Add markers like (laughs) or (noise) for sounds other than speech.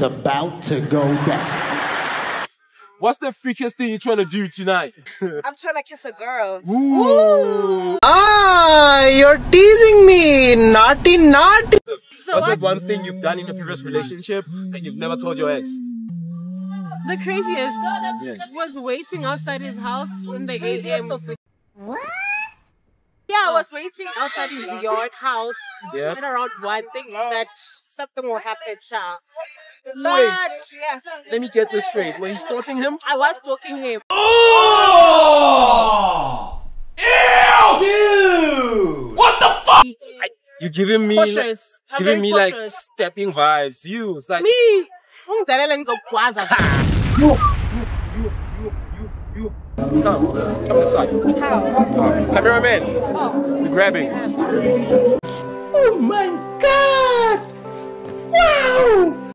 It's about to go down. What's the freakiest thing you're trying to do tonight? (laughs) I'm trying to kiss a girl. Ooh. Ah, you're teasing me. Naughty, naughty. What's the one thing you've done in a previous relationship that you've never told your ex? The craziest was waiting outside his house when the ATM was. What? Yeah, I was waiting outside his yard house. Yeah. And around one thing that something will happen, child. But, Wait. yeah, Let me get this straight. Were you stalking him? I was stalking him. Oh! Ew! You giving me Cautious. I'm giving very me like stepping vibes. You, it's like Me! Ungizalele ngizokugwaza. (laughs) come, come this side. How? Uh, cameraman, Oh. we're grabbing. Oh my god! Wow!